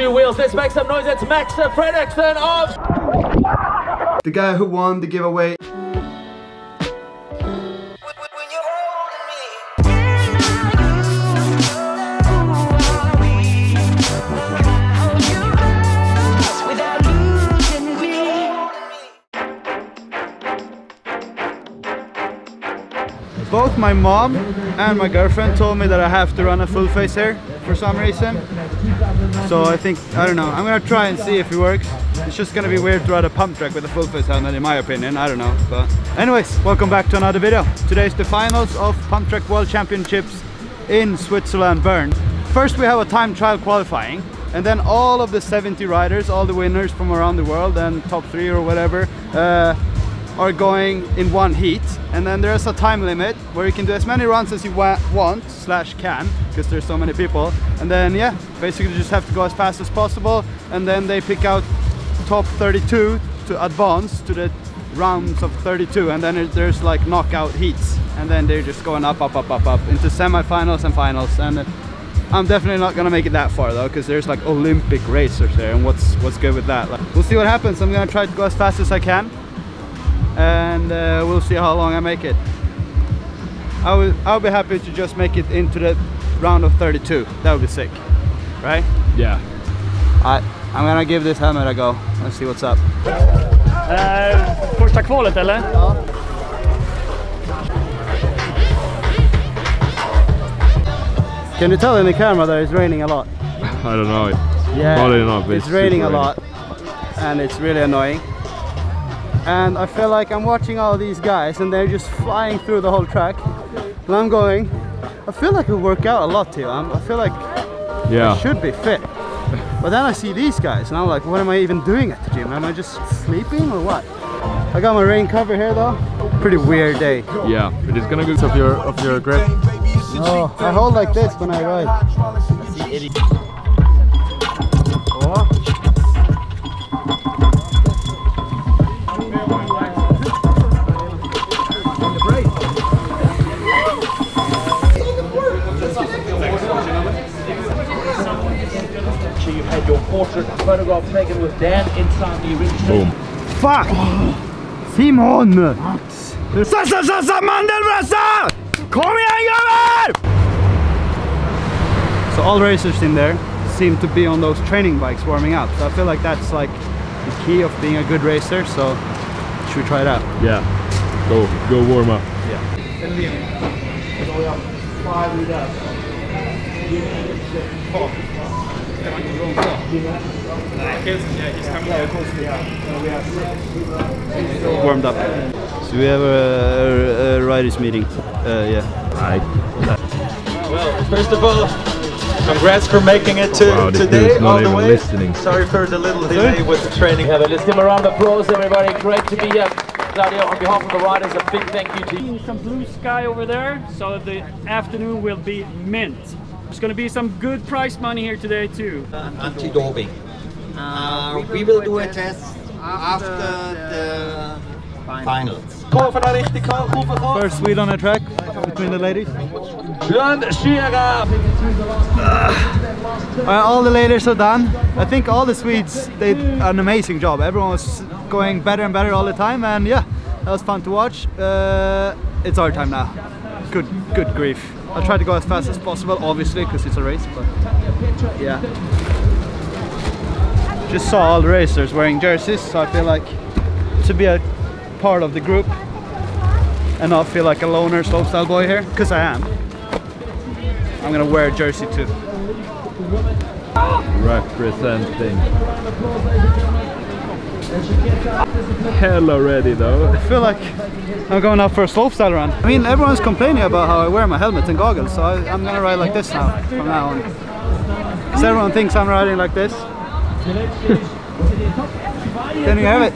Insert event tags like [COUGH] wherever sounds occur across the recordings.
Two wheels, let's make some noise. It's Max Fredriksson of The guy who won the giveaway. Both my mom and my girlfriend told me that I have to run a full face here for some reason. So I think, I don't know, I'm gonna try and see if it works. It's just gonna be weird to ride a pump track with a full face helmet in my opinion, I don't know. But anyways, welcome back to another video. Today's the finals of Pump Track World Championships in Switzerland, Bern. First we have a time trial qualifying and then all of the 70 riders, all the winners from around the world and top three or whatever, uh, are going in one heat and then there's a time limit where you can do as many runs as you wa want slash can because there's so many people. And then yeah basically just have to go as fast as possible and then they pick out top 32 to advance to the rounds of 32 and then there's like knockout heats and then they're just going up up up up up into semifinals and finals. And uh, I'm definitely not gonna make it that far though because there's like Olympic racers there and what's what's good with that? Like, we'll see what happens. I'm gonna try to go as fast as I can and uh, we'll see how long I make it. I will, I'll be happy to just make it into the round of 32. That would be sick, right? Yeah. I, I'm gonna give this helmet a go. Let's see what's up. Eh, första kvalet eller? Ja. Can you tell in the camera that it's raining a lot? [LAUGHS] I don't know. Yeah, Probably not, it's, it's raining a lot and it's really annoying. And I feel like I'm watching all these guys and they're just flying through the whole track. And I'm going, I feel like I work out a lot too. I'm, I feel like Yeah. I should be fit. But then I see these guys and I'm like, what am I even doing at the gym? Am I just sleeping or what? I got my rain cover here though. Pretty weird day. Yeah, it's gonna go of your of your grip. Oh, I hold like this when I ride. Photograph taken with Dan inside the registration. Boom. Fuck! Simon! Sassa, sassa, mandelbrösa! Kom igen grabbar! So all racers in there seem to be on those training bikes warming up. So I feel like that's like the key of being a good racer. So should we try it out? Yeah. Go go warm up. Warmed up. So we have a, a, a riders meeting. Uh, yeah. Right. Well, first of all, congrats for making it to Wow, this today dude's not all the way. listening. Sorry for the little delay with the training. Yeah, but let's give a round of applause, everybody. Great to be here. Claudio, on behalf of the riders, a big thank you to you. Some blue sky over there, so the afternoon will be mint. There's gonna be some good prize money here today too. anti-doping. Uh, we will do a test after the finals. Kom van de richting kan, goed van First Swede on the track between the ladies. Björn Scherer. Uh, all the ladies are done. I think all the Swedes did an amazing job. Everyone was going better and better all the time, and yeah, that was fun to watch. Uh, it's our time now. Good, good grief. I'll try to go as fast as possible, obviously, because it's a race. But yeah, just saw all the racers wearing jerseys, so I feel like to be a part of the group and not feel like a loner slopestyle boy here, because I am. I'm gonna wear a jersey too. Representing. Hella ready though. I feel like I'm going out for a slopestyle run. I mean, everyone's complaining about how I wear my helmet and goggles, so I, I'm gonna ride like this now, from now on. Because everyone thinks I'm riding like this. Can you have it?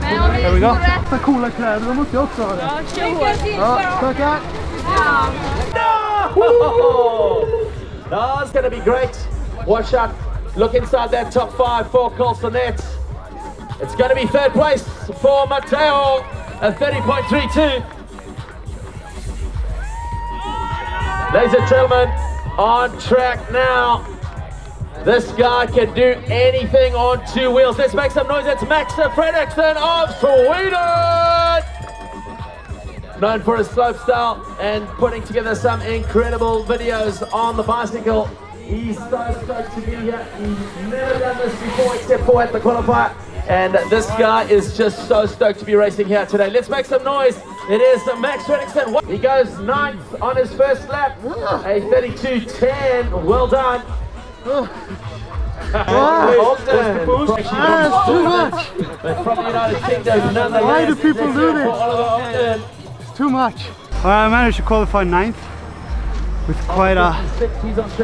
There we go. Ta coola kläder, de måste jag också ha det. Ja, tackar. That's going to be great. Watch out. Look inside that top five for Colsonet. It's going to be third place for Matteo at 30.32. Ladies and gentlemen, on track now. This guy can do anything on two wheels. Let's make some noise. It's Max Fredriksson of Sweden! Known for his slopestyle and putting together some incredible videos on the bicycle. He's so stoked to be here. He's never done this before except for at the qualifier. And this guy is just so stoked to be racing here today. Let's make some noise. It is Max Fredriksson. He goes ninth on his first lap. A 32.10. Well done. Ogden. Ah, too much. From the United Kingdom. Why do people do this? for Oliver Ogden. Too much. I managed to qualify ninth with quite a.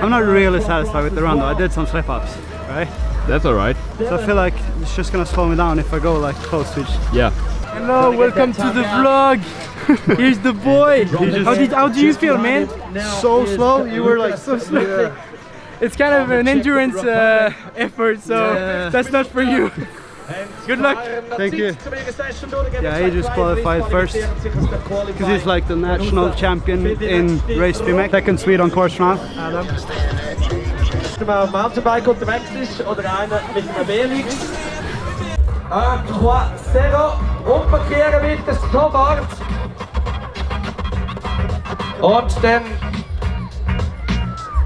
I'm not really satisfied with the run though. I did some slip ups, right? That's alright. So I feel like it's just gonna slow me down if I go like close to each. Yeah. Hello, welcome to the vlog. Here's the boy. How did how do you feel, man? So slow. You were like so slow. [LAUGHS] It's kind of an endurance uh, effort, so Yeah. that's not for you. Good luck. Thank you. Yeah, he just qualified first because he's like the national champion in race BMX. Second Swede on course now. Wenn man Mountainbike unterwegs ist oder einer mit einem BMX. 1, 2, 0. Umkehren bitte sofort. Und dann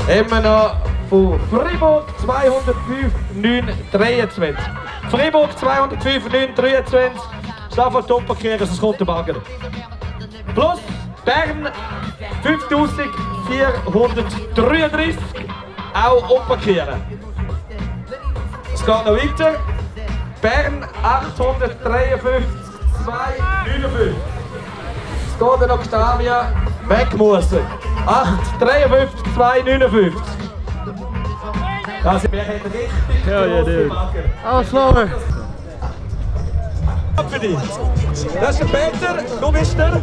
haben wir noch von Fribourg 205 923. Fribourg 205 923. Sofort umkehren, sonst kommt der Bagger. Plus Bern 5433. Auch umkehren. Es geht noch weiter. Bern 853 259. Es geht in Octavia weg müssen. 853 259. Wir haben richtig Hell yeah, dude. Oh, slower. Das ist der Peter, du bist der.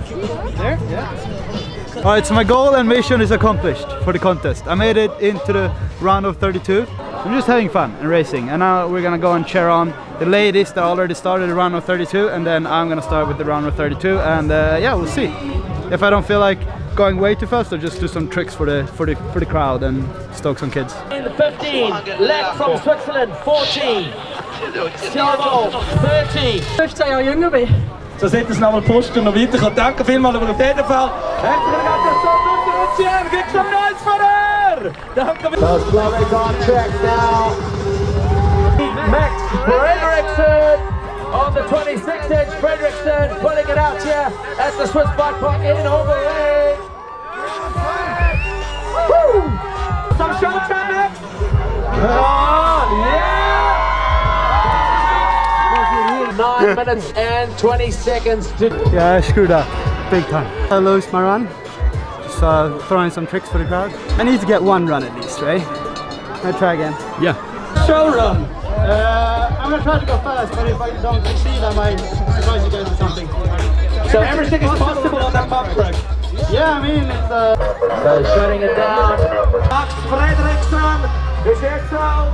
Alright, so my goal and mission is accomplished for the contest. I made it into the round of 32. I'm just having fun and racing. And now we're gonna go and cheer on the ladies that already started the round of 32. And then I'm gonna start with the round of 32. And uh, yeah, we'll see. If I don't feel like going way too fast, I'll just do some tricks for the for the for the crowd and stoke some kids. In the 15, left from Switzerland, 14. Silvo, 30. 15 Jahre jünger bin. So sieht es nochmal Poster noch weiterkommen. Danke vielmals, aber auf jeden Fall. Herzliche Gratulation, Gib some noise for her! Danke. Those Slovaks on track now. Max Fredriksson on the 26 inch. Fredriksson putting it out here at the Swiss Bike Park in Overlay. Woo! Some showtime, Max. Oh, yeah! 9 minutes and 20 seconds to Yeah, I screwed up big time. I lost my run. Just uh, throwing some tricks for the crowd. I need to get one run at least, right? I try again. Yeah. show run. Uh, I'm gonna try to go fast, but if I don't succeed, I might surprise you guys with something. So everything is possible on that pump track. Yeah, I mean, it's uh, So shutting it down. Max Fredriksson is jetzt hat.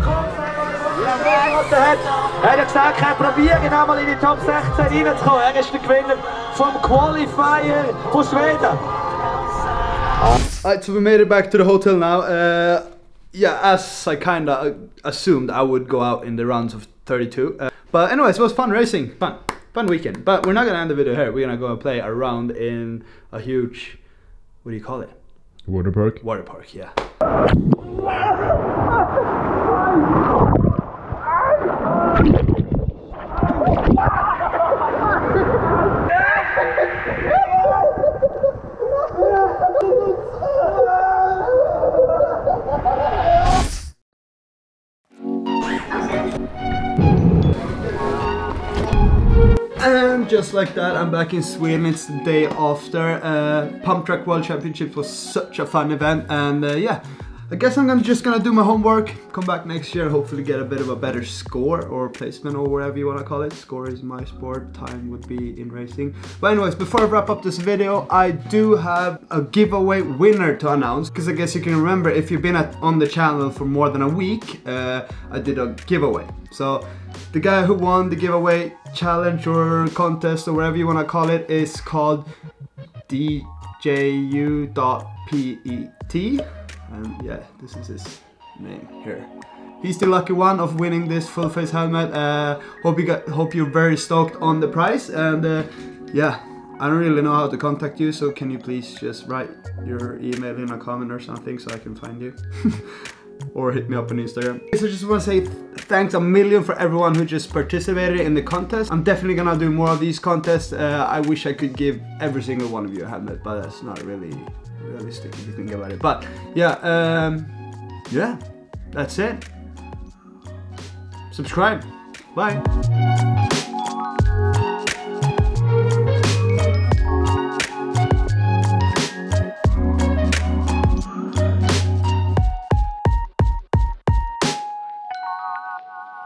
Er hat gesagt, er probiert einmal in die Top 16 reinzukommen. Er ist der Gewinner vom Qualifier von Schweden. Alright, so we made it back to the hotel now. Uh, yeah, as I kinda assumed, I would go out in the rounds of 32. Uh, but anyways, it was fun racing. Fun. Fun weekend. But we're not gonna end the video here. We're gonna go and play a round in a huge, what do you call it? Water park. Water park, yeah. Just like that, I'm back in Sweden. It's the day after. Uh, Pump Track World Championship was such a fun event, and uh, yeah, I guess I'm gonna just gonna do my homework. Come back next year, hopefully get a bit of a better score or placement or whatever you wanna call it. Score is my sport. Time would be in racing. But anyways, before I wrap up this video, I do have a giveaway winner to announce because I guess you can remember if you've been at, on the channel for more than a week, uh, I did a giveaway. So the guy who won the giveaway challenge or contest or whatever you want to call it is called dju.pet and yeah this is his name here he's the lucky one of winning this full face helmet. Uh, hope you got, hope you're very stoked on the price and uh, yeah. I don't really know how to contact you, so can you please just write your email in a comment or something so I can find you? [LAUGHS] or hit me up on Instagram. So I just want to say thanks a million for everyone who just participated in the contest. I'm definitely gonna do more of these contests. Uh, I wish I could give every single one of you a helmet, but that's not really realistic if you think about it. But yeah, um, yeah, that's it. Subscribe. Bye.